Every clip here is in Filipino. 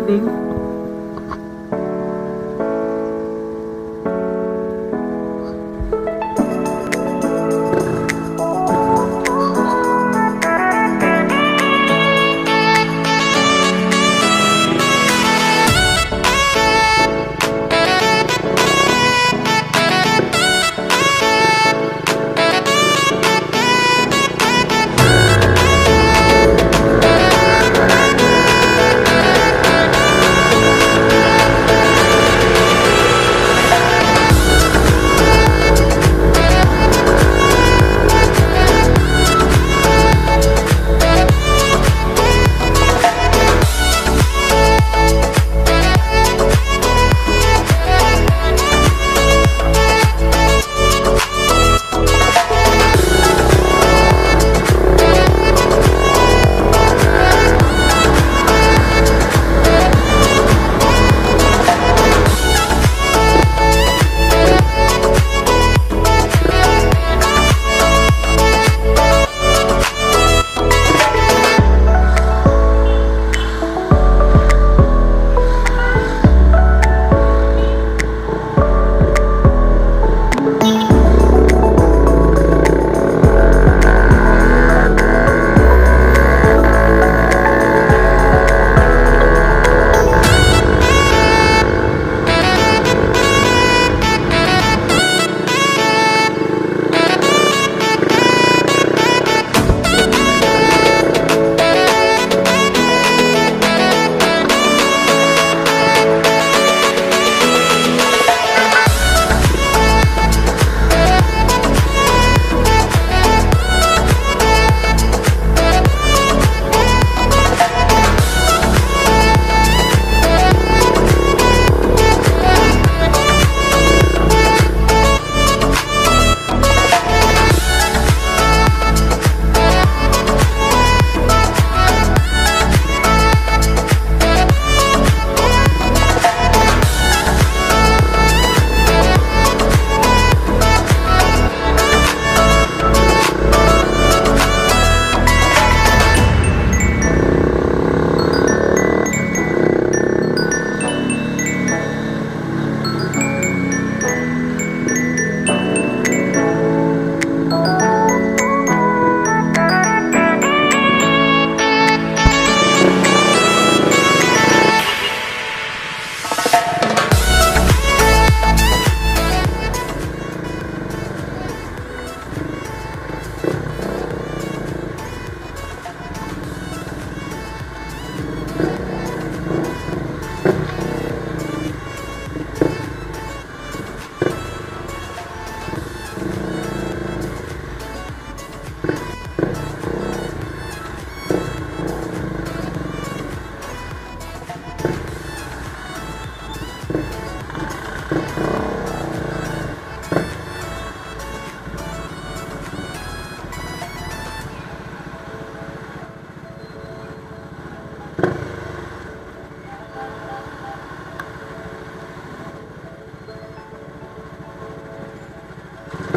recording.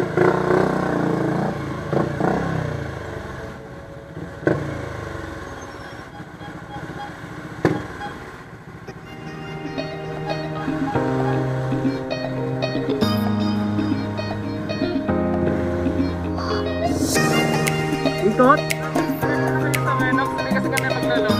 na ano ikot. Kasi kami naglalaro.